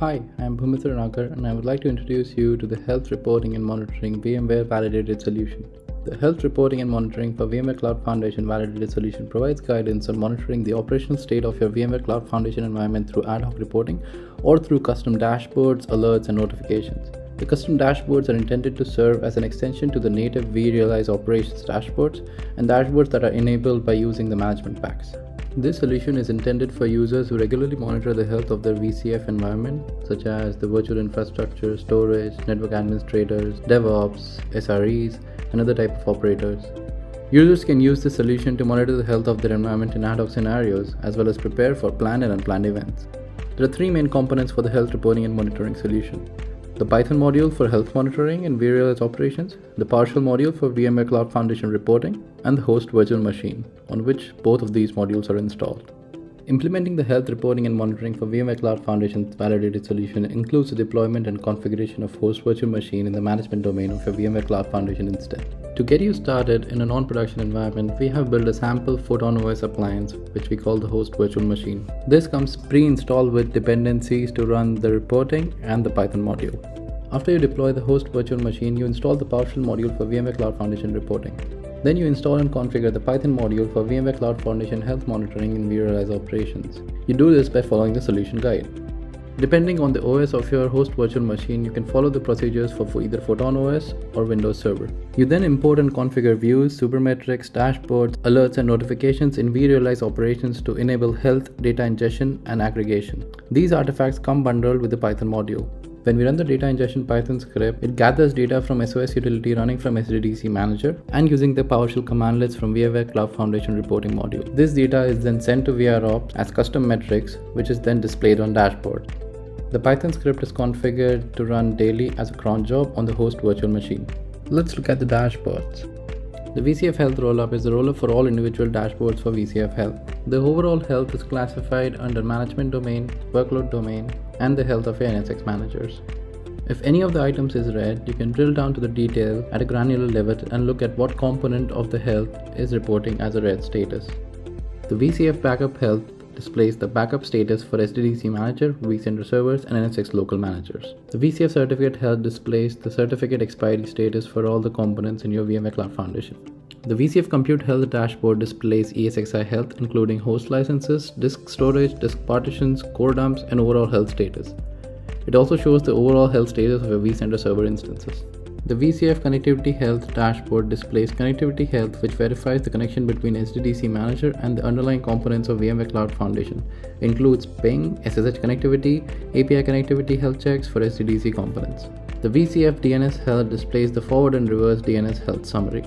Hi, I'm Bhumitra Nagar and I would like to introduce you to the Health Reporting and Monitoring VMware Validated Solution. The Health Reporting and Monitoring for VMware Cloud Foundation Validated Solution provides guidance on monitoring the operational state of your VMware Cloud Foundation environment through ad hoc reporting or through custom dashboards, alerts, and notifications. The custom dashboards are intended to serve as an extension to the native vRealize operations dashboards and dashboards that are enabled by using the management packs. This solution is intended for users who regularly monitor the health of their VCF environment, such as the virtual infrastructure, storage, network administrators, DevOps, SREs, and other type of operators. Users can use this solution to monitor the health of their environment in ad hoc scenarios, as well as prepare for planned and unplanned events. There are three main components for the health reporting and monitoring solution the Python module for health monitoring and vRealize operations, the PowerShell module for VMware Cloud Foundation reporting, and the host virtual machine, on which both of these modules are installed. Implementing the health reporting and monitoring for VMware Cloud Foundation's validated solution includes the deployment and configuration of host virtual machine in the management domain of your VMware Cloud Foundation instance. To get you started in a non-production environment, we have built a sample Photon OS appliance, which we call the host virtual machine. This comes pre-installed with dependencies to run the reporting and the Python module. After you deploy the host virtual machine, you install the PowerShell module for VMware Cloud Foundation reporting. Then you install and configure the Python module for VMware Cloud Foundation health monitoring in vRealize operations. You do this by following the solution guide. Depending on the OS of your host virtual machine, you can follow the procedures for either Photon OS or Windows Server. You then import and configure views, supermetrics, dashboards, alerts, and notifications in vRealize operations to enable health, data ingestion, and aggregation. These artifacts come bundled with the Python module. When we run the data ingestion Python script, it gathers data from SOS utility running from SDDC Manager and using the PowerShell commandlets from VMware Cloud Foundation reporting module. This data is then sent to VROps as custom metrics, which is then displayed on dashboard. The Python script is configured to run daily as a cron job on the host virtual machine. Let's look at the dashboards. The VCF Health rollup is the rollup for all individual dashboards for VCF Health. The overall health is classified under management domain, workload domain, and the health of your NSX managers. If any of the items is red, you can drill down to the detail at a granular level and look at what component of the health is reporting as a red status. The VCF backup health displays the backup status for SDDC manager, vCenter servers, and NSX local managers. The VCF certificate health displays the certificate expiry status for all the components in your VMware Cloud Foundation. The VCF Compute Health dashboard displays ESXi health including host licenses, disk storage, disk partitions, core dumps, and overall health status. It also shows the overall health status of your vCenter server instances. The VCF Connectivity Health dashboard displays connectivity health which verifies the connection between SDDC Manager and the underlying components of VMware Cloud Foundation. It includes ping, SSH connectivity, API connectivity health checks for SDDC components. The VCF DNS Health displays the forward and reverse DNS health summary.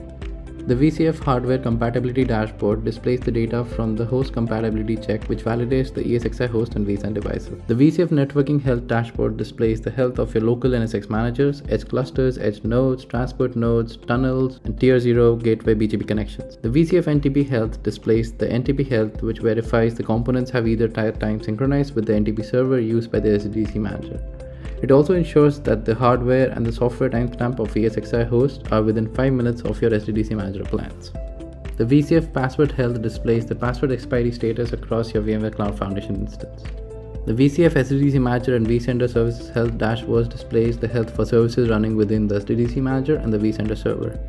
The VCF hardware compatibility dashboard displays the data from the host compatibility check which validates the ESXi host and vSAN devices. The VCF networking health dashboard displays the health of your local NSX managers, edge clusters, edge nodes, transport nodes, tunnels, and tier 0 gateway BGP connections. The VCF NTP health displays the NTP health which verifies the components have either time synchronized with the NTP server used by the SDDC manager. It also ensures that the hardware and the software timestamp of ESXi host are within 5 minutes of your SDDC manager plans. The VCF password health displays the password expiry status across your VMware Cloud Foundation instance. The VCF SDDC Manager and vCenter Services Health dashboards displays the health for services running within the SDDC Manager and the vCenter server.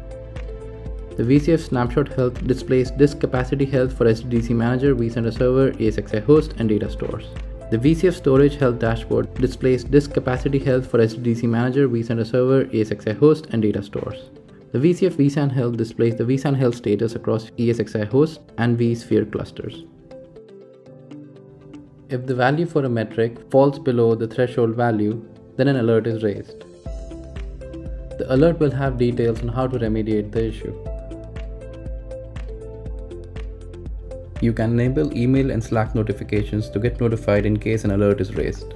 The VCF Snapshot Health displays disk capacity health for SDDC Manager, vCenter server, ESXi host, and data stores. The VCF Storage Health dashboard displays disk capacity health for SDDC Manager, vCenter Server, ESXi host, and data stores. The VCF vSAN Health displays the vSAN Health status across ESXi host and vSphere clusters. If the value for a metric falls below the threshold value, then an alert is raised. The alert will have details on how to remediate the issue. You can enable email and Slack notifications to get notified in case an alert is raised.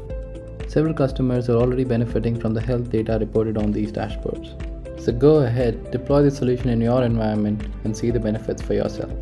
Several customers are already benefiting from the health data reported on these dashboards. So go ahead, deploy the solution in your environment and see the benefits for yourself.